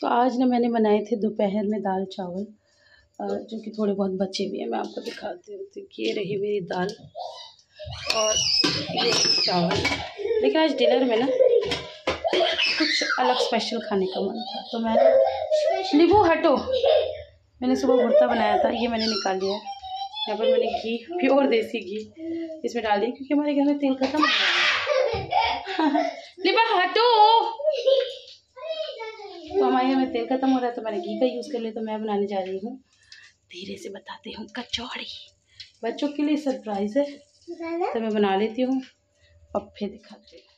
तो आज ना मैंने बनाए थे दोपहर में दाल चावल जो कि थोड़े बहुत बचे भी हैं। मैं आपको दिखाती हूँ तो ये रही मेरी दाल और ये चावल। लेकिन आज डिनर में ना कुछ अलग स्पेशल खाने का मन था। तो मैंने नींबू हटो। मैंने सुबह भुर्ता बनाया था, ये मैंने निकाल लिया है। यहाँ पर मैंने घी, प्योर देसी घी, इसमें डाल दिया, क्योंकि हमारे घर में तेल खत्म हो गया। हटो। हमारे घर तेल खत्म हो रहा है तो मैंने घी का यूज़ कर लिया तो मैं बनाने जा रही हूँ। धीरे से बताती हूँ कचौड़ी। बच्चों के लिए सरप्राइज़ है तो मैं बना लेती हूँ और फिर दिखाती हूँ।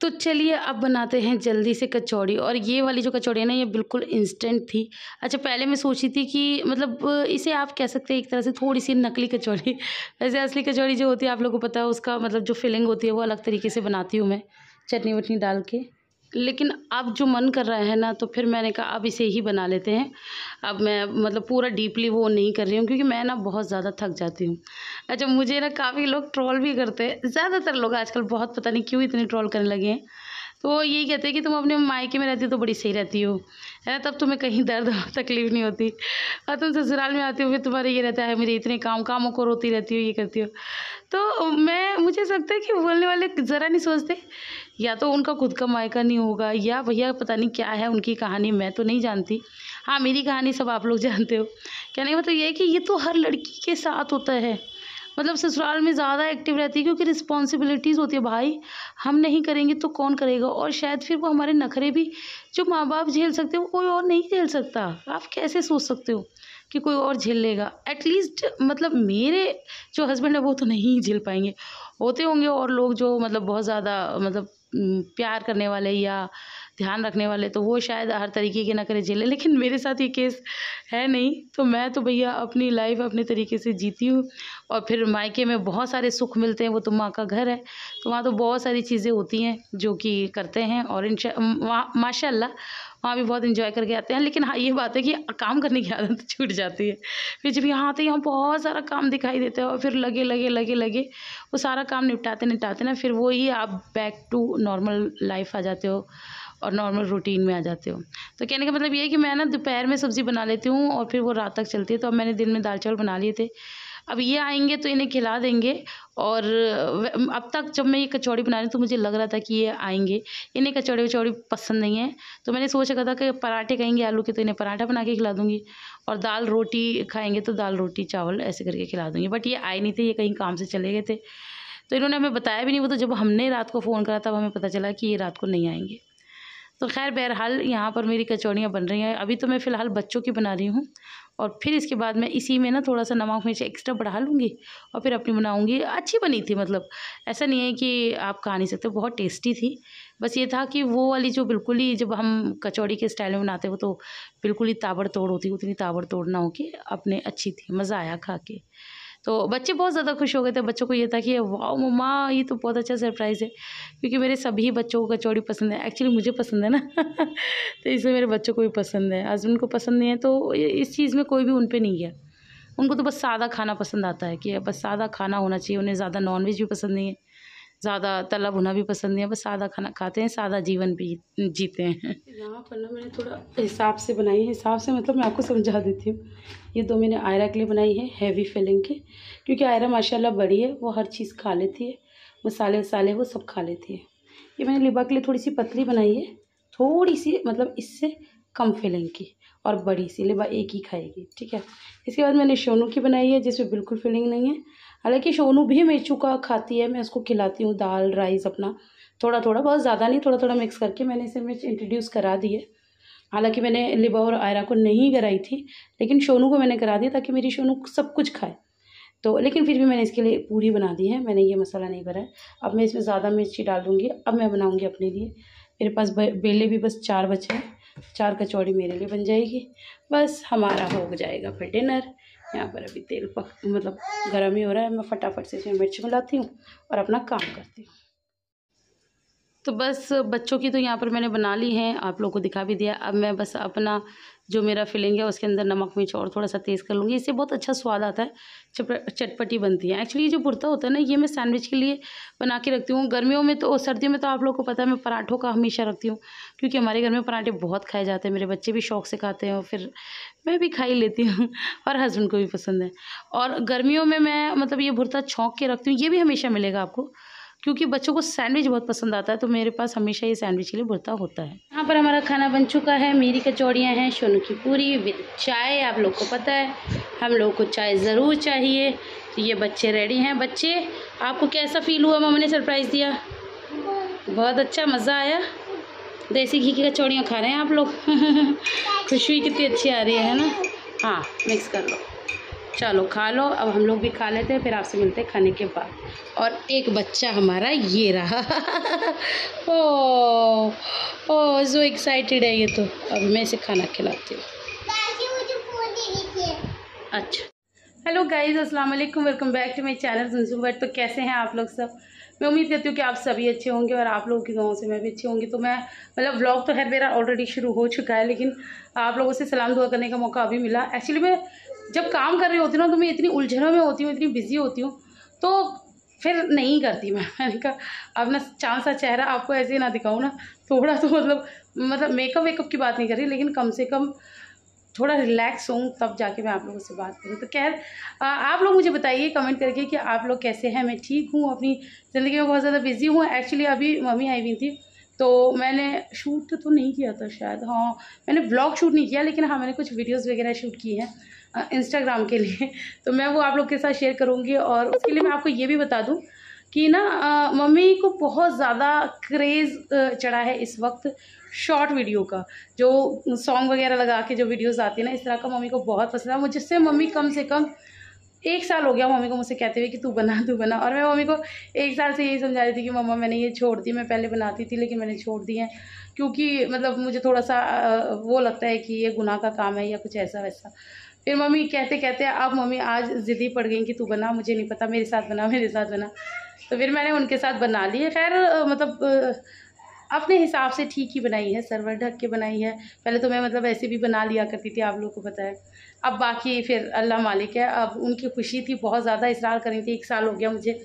तो चलिए अब बनाते हैं जल्दी से कचौड़ी और ये वाली जो कचौड़ी है ना ये बिल्कुल इंस्टेंट थी। अच्छा पहले मैं सोची थी कि मतलब इसे आप कह सकते हैं एक तरह से थोड़ी सी नकली कचौड़ी। वैसे असली कचौड़ी जो होती है आप लोगों को पता है उसका मतलब जो फिलिंग होती है वो अलग तरीके से बनाती हूँ मैं चटनी वटनी डाल के। लेकिन अब जो मन कर रहा है ना तो फिर मैंने कहा, अब इसे ही बना लेते हैं। अब मैं मतलब पूरा डीपली वो नहीं कर रही हूँ, क्योंकि मैं ना बहुत ज़्यादा थक जाती हूँ। अच्छा मुझे ना काफ़ी लोग ट्रोल भी करते हैं। ज़्यादातर लोग आजकल बहुत पता नहीं क्यों इतने ट्रोल करने लगे हैं। तो वो यही कहते हैं कि, तुम अपने मायके में रहती हो तो बड़ी सही रहती हो, है ना? तब तुम्हें कहीं दर्द तकलीफ़ नहीं होती। और तुम ससुराल में आती हो, फिर तुम्हारा ये रहता है, मेरे इतने काम, कामों को रोती रहती हो, ये करती हो। तो मैं, मुझे लगता है कि बोलने वाले ज़रा नहीं सोचते। या तो उनका खुद का मायका नहीं होगा, या भैया पता नहीं क्या है उनकी कहानी, मैं तो नहीं जानती। हाँ मेरी कहानी सब आप लोग जानते हो। कहने का मतलब ये है कि ये तो हर लड़की के साथ होता है। मतलब ससुराल में ज़्यादा एक्टिव रहती है क्योंकि रिस्पॉन्सिबिलिटीज़ होती है, भाई, हम नहीं करेंगे तो कौन करेगा? और शायद फिर वो हमारे नखरे भी जो माँ बाप झेल सकते हो कोई और नहीं झेल सकता। आप कैसे सोच सकते हो कि कोई और झेल लेगा? एटलीस्ट मतलब मेरे जो हस्बैंड है वो तो नहीं झेल पाएँगे। होते होंगे और लोग जो मतलब बहुत ज़्यादा मतलब प्यार करने वाले या ध्यान रखने वाले तो वो शायद हर तरीके के ना करे झेले। लेकिन मेरे साथ ये केस है नहीं तो मैं तो भैया अपनी लाइफ अपने तरीके से जीती हूँ और फिर मायके में बहुत सारे सुख मिलते हैं, वो तो माँ का घर है। तो वहाँ तो बहुत सारी चीज़ें होती हैं जो कि करते हैं और इन माशा वहाँ भी बहुत इन्जॉय करके आते हैं। लेकिन हाँ ये बात है कि काम करने की आदत छूट जाती है। फिर जब यहाँ आते यहाँ बहुत सारा काम दिखाई देता है और फिर लगे लगे लगे लगे, वो सारा काम निपटाते निपटाते ना, फिर वही आप बैक टू नॉर्मल लाइफ आ जाते हो। और नॉर्मल रूटीन में आ जाते हो। तो कहने का मतलब ये है कि मैं ना दोपहर में सब्ज़ी बना लेती हूँ और फिर वो रात तक चलती है तो अब मैंने दिन में दाल चावल बना लिए थे। अब ये आएँगे तो इन्हें खिला देंगे और अब तक जब मैं ये कचौड़ी बना रही तो मुझे लग रहा था कि ये आएँगे। इन्हें कचौड़ी वचौड़ी पसंद नहीं है तो मैंने सोच रखा था कि पराठे कहेंगे आलू के तो इन्हें पराठा बना के खिला दूँगी और दाल रोटी खाएँगे तो दाल रोटी, चावल ऐसे करके खिला दूँगी। बट ये आए नहीं थे, ये कहीं काम से चले गए थे। तो इन्होंने हमें बताया भी नहीं, वो तो जब हमने रात को फ़ोन करा तब हमें पता चला कि ये रात को नहीं आएँगे। तो खैर बहरहाल यहाँ पर मेरी कचौड़ियाँ बन रही हैं। अभी तो मैं फ़िलहाल बच्चों की बना रही हूँ और फिर इसके बाद मैं इसी में ना थोड़ा सा नमक मिर्च एक्स्ट्रा बढ़ा लूँगी और फिर अपनी बनाऊँगी। अच्छी बनी थी मतलब। ऐसा नहीं है कि आप खा नहीं सकते, बहुत टेस्टी थी। बस ये था कि वो वाली जो बिल्कुल ही जब हम कचौड़ी के स्टाइल में बनाते वो तो बिल्कुल ही ताबड़ होती, उतनी ताबड़ ना हो के अपने अच्छी थी, मज़ा आया खा के। तो बच्चे बहुत ज़्यादा खुश हो गए थे। बच्चों को ये था कि वाह मम्मा, ये तो बहुत अच्छा सरप्राइज़ है। क्योंकि मेरे सभी बच्चों को कचौड़ी पसंद है। एक्चुअली मुझे पसंद है ना। तो इसलिए मेरे बच्चों को भी पसंद है। हस्बैंड को पसंद नहीं है तो इस चीज़ में कोई भी उन पर नहीं गया। उनको तो बस सादा खाना पसंद आता है कि बस सादा खाना होना चाहिए, उन्हें ज़्यादा नॉनवेज भी पसंद नहीं है। ज़्यादा तला भुना भी पसंद नहीं है, बस सादा खाना खाते हैं, सादा जीवन भी जीते हैं। यहाँ पर ना मैंने थोड़ा हिसाब से बनाई है, हिसाब से मतलब मैं आपको समझा देती हूँ। ये दो मैंने आयरा के लिए बनाई है हैवी फिलिंग के, क्योंकि आयरा माशाल्लाह बड़ी है, वो हर चीज़ खा लेती है, मसाले वसाले वो सब खा लेती है। ये मैंने लिबा के लिए थोड़ी सी पतली बनाई है थोड़ी सी मतलब इससे कम फिलिंग की, और बड़ी सी, लिबा एक ही खाएगी, ठीक है? इसके बाद मैंने शोनू की बनाई है, जिसमें बिल्कुल फिलिंग नहीं है हालाँकि सोनू भी मिर्चू का खाती है, मैं उसको खिलाती हूँ दाल राइस अपना। थोड़ा थोड़ा बहुत ज़्यादा नहीं थोड़ा थोड़ा मिक्स करके मैंने इसे मिर्च इंट्रोड्यूस करा दी है। हालाँकि मैंने लिबा और आयरा को नहीं कराई थी, लेकिन सोनू को मैंने करा दिया ताकि मेरी सोनू सब कुछ खाए। तो लेकिन फिर भी मैंने इसके लिए पूरी बना दी है, मैंने ये मसाला नहीं भरा अब मैं इसमें ज़्यादा मिर्ची डाल दूँगी, अब मैं बनाऊँगी अपने लिए। मेरे पास बेले भी बस चार बचे हैं, चार कचौड़ी मेरे लिए बन जाएगी। बस हमारा हो जाएगा फिर डिनर यहाँ पर अभी तेल पक मतलब गर्म ही हो रहा है, मैं फटाफट से इसमें मिर्च मिलाती हूँ और अपना काम करती हूँ। तो बस बच्चों की तो यहाँ पर मैंने बना ली है, आप लोगों को दिखा भी दिया। अब मैं बस अपना जो मेरा फिलिंग है, उसके अंदर नमक, मिर्च और थोड़ा सा तेज़ कर लूँगी। इससे बहुत अच्छा स्वाद आता है चटपटी बनती है। एक्चुअली जो बुरता होता है ना, ये मैं सैंडविच के लिए बना के रखती हूँ। गर्मियों में तो सर्दियों में तो आप लोग को पता है, मैं पराठों का हमेशा रखती हूँ, क्योंकि हमारे घर में पराठे बहुत खाए जाते हैं। मेरे बच्चे भी शौक से खाते हैं, और फिर मैं भी खा ही लेती हूँ, और हस्बैंड को भी पसंद है। और गर्मियों में मैं मतलब ये भुरता छोंक के रखती हूँ, ये भी हमेशा मिलेगा आपको। क्योंकि बच्चों को सैंडविच बहुत पसंद आता है तो मेरे पास हमेशा ये सैंडविच के लिए भुरता होता है। यहाँ पर हमारा खाना बन चुका है। मेरी कचौड़ियाँ हैं सोनू की पूरी विद चाय, आप लोग को पता है। हम लोग को चाय ज़रूर चाहिए। तो ये बच्चे रेडी हैं। बच्चे, आपको कैसा फील हुआ? मम्मी ने सरप्राइज़ दिया। बहुत अच्छा मज़ा आया। देसी घी की कचौड़ियाँ खा रहे हैं आप लोग। खुशबू कितनी अच्छी आ रही है ना? हाँ मिक्स कर लो। चलो खा लो। अब हम लोग भी खा लेते हैं फिर आपसे मिलते हैं खाने के बाद। और एक बच्चा हमारा ये रहा। ओ ओ जो एक्साइटेड है ये तो। अब मैं इसे खाना खिलाती हूँ। अच्छा। हेलो गाइज़ अस्सलाम वालेकुम। Welcome back to my channel जुनसुम but तो कैसे हैं आप लोग सब? मैं उम्मीद करती हूँ कि आप सभी अच्छे होंगे और आप लोगों के गाँव से मैं भी अच्छी होंगी। तो मैं मतलब ब्लॉग तो खैर मेरा ऑलरेडी शुरू हो चुका है लेकिन आप लोगों से सलाम दुआ करने का मौका अभी मिला। एक्चुअली मैं जब काम कर रही होती ना तो मैं इतनी उलझनों में होती हूँ, इतनी बिज़ी होती हूँ तो फिर नहीं करती मैं। मैंने कहा, अब ना चाँद सा चेहरा आपको ऐसे ही ना दिखाऊँ ना, थोड़ा तो मतलब मतलब मेकअप वेकअप की बात नहीं कर रही, लेकिन कम से कम थोड़ा रिलैक्स हूँ तब जाके मैं आप लोगों से बात करूँ। तो खैर आप लोग मुझे बताइए कमेंट करके कि आप लोग कैसे हैं? मैं ठीक हूँ, अपनी ज़िंदगी में बहुत ज़्यादा बिज़ी हूँ। एक्चुअली अभी मम्मी आई हुई थी तो मैंने शूट तो नहीं किया था शायद हाँ मैंने ब्लॉग शूट नहीं किया, लेकिन हाँ मैंने कुछ वीडियोस वगैरह शूट की हैं इंस्टाग्राम के लिए। तो मैं वो आप लोग के साथ शेयर करूँगी और उसके लिए मैं आपको ये भी बता दूँ कि ना मम्मी को बहुत ज़्यादा क्रेज़ चढ़ा है इस वक्त शॉर्ट वीडियो का। जो सॉन्ग वगैरह लगा के जो वीडियोस आती है ना, इस तरह का मम्मी को बहुत पसंद है। मुझसे मम्मी कम से कम एक साल हो गया मम्मी को मुझसे कहते हुए कि तू बना तू बना। और मैं मम्मी को एक साल से यही समझा रही थी कि मम्मा, मैंने ये छोड़ दी, मैं पहले बनाती थी, लेकिन मैंने छोड़ दी है। क्योंकि मतलब मुझे थोड़ा सा वो लगता है कि ये गुनाह का काम है या कुछ ऐसा वैसा। फिर मम्मी कहते कहते, अब मम्मी, आज ज़िद्दी पड़ गई कि तू बना, मुझे नहीं पता, मेरे साथ बना, मेरे साथ बना। तो फिर मैंने उनके साथ बना लिए खैर मतलब अपने हिसाब से ठीक ही बनाई है, सर्वर ढक के बनाई है। पहले तो मैं मतलब ऐसे भी बना लिया करती थी, आप लोग को पता है। अब बाकी फिर अल्लाह मालिक है। अब उनकी खुशी थी, बहुत ज़्यादा इसरार करी थी, एक साल हो गया मुझे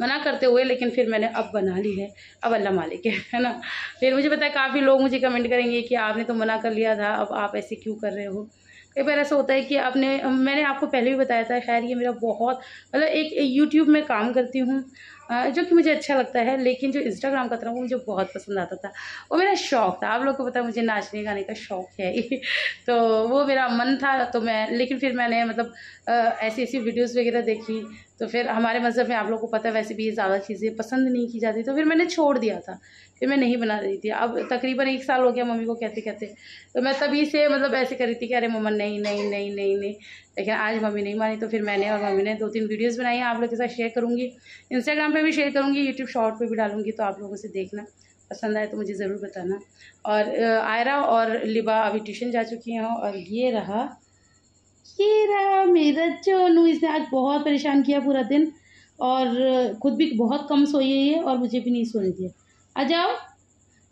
मना करते हुए, लेकिन फिर मैंने अब बना ली है। अब अल्लाह मालिक है है ना? फिर मुझे पता है, काफ़ी लोग मुझे कमेंट करेंगे कि आपने तो मना कर लिया था, अब आप ऐसे क्यों कर रहे हो? कई बार ऐसा होता है कि आपने, मैंने आपको पहले भी बताया था, खैर ये मेरा बहुत मतलब एक यूट्यूब में काम करती हूँ जो कि मुझे अच्छा लगता है, लेकिन जो इंस्टाग्राम का था, वो मुझे बहुत पसंद आता था। वो मेरा शौक़ था। आप लोग को पता मुझे नाचने गाने का शौक़ है तो वो मेरा मन था तो मैं, लेकिन फिर मैंने मतलब ऐसी ऐसी वीडियोस वगैरह देखी तो फिर हमारे मज़हब में आप लोग को पता है, वैसे भी ये ज़्यादा चीज़ें पसंद नहीं की जाती। तो फिर मैंने छोड़ दिया था, फिर मैं नहीं बना रही थी। अब तकरीबन एक साल हो गया मम्मी को कहते कहते। तो मैं तभी से मतलब ऐसे कर रही थी कि अरे मम्मा, नहीं नहीं नहीं नहीं नहीं। लेकिन आज मम्मी नहीं मानी तो फिर मैंने और मम्मी ने दो तीन वीडियोज़ बनाई हैं, आप लोग के साथ शेयर करूँगी। इंस्टाग्राम पर भी शेयर करूँगी यूट्यूब शॉर्ट पर भी डालूँगी तो आप लोगों से देखना। पसंद आए तो मुझे ज़रूर बताना। और आयरा और लिबा अभी ट्यूशन जा चुकी हैं और ये रहा ये रहा मेरा चोनू इसने आज बहुत परेशान किया पूरा दिन और खुद भी बहुत कम सोई है ये और मुझे भी नहीं सोने दिया। आ जाओ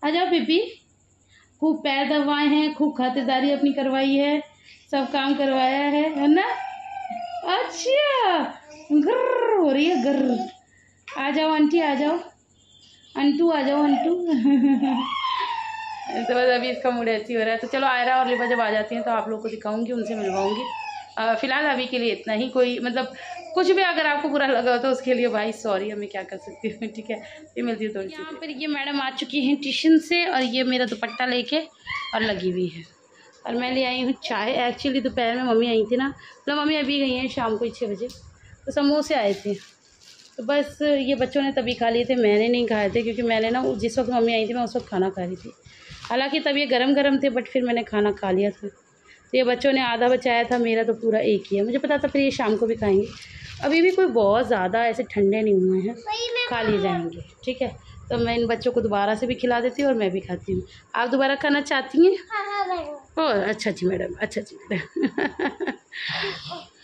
आ जाओ बेबी। खूब पैर दबाए हैं, खूब खातिरदारी अपनी करवाई है, सब काम करवाया है है ना? अच्छा गर हो रही है गर आ जाओ आंटी, आ जाओ। अंटू, आ जाओ, अंटू। तो बस अभी इसका मूड ऐसी हो रहा है। तो चलो आयरा और लिबा जब आ जाती हैं तो आप लोग को दिखाऊँगी, उनसे मिलवाऊँगी। फ़िलहाल अभी के लिए इतना ही। कोई मतलब कुछ भी अगर आपको बुरा लगा हो तो उसके लिए भाई सॉरी हमें क्या कर सकती हूँ ठीक है? ये मिलती है थोड़ी सी यहाँ पर ये मैडम आ चुकी हैं ट्यूशन से और ये मेरा दुपट्टा लेके और लगी हुई है। और मैं ले आई हूँ चाय। एक्चुअली दोपहर में मम्मी आई थी ना। मतलब मम्मी अभी गई हैं शाम को छः बजे। तो समोसे आए थे। तो बस ये बच्चों ने तभी खा लिए थे। मैंने नहीं खाए थे क्योंकि मैंने ना जिस वक्त मम्मी आई थी मैं उस वक्त खाना खा रही थी। हालाँकि तब ये गर्म गर्म थे बट फिर मैंने खाना खा लिया था। तो ये बच्चों ने आधा बचाया था मेरा तो पूरा एक ही है। मुझे पता था फिर ये शाम को भी खाएँगे। अभी भी कोई बहुत ज़्यादा ऐसे ठंडे नहीं हुए हैं। खा लिए जाएँगे ठीक है? तो मैं इन बच्चों को दोबारा से भी खिला देती हूँ और मैं भी खाती हूँ। आप दोबारा खाना चाहती हैं? हाँ, हाँ, ओ अच्छा जी मैडम अच्छा जी मैडम।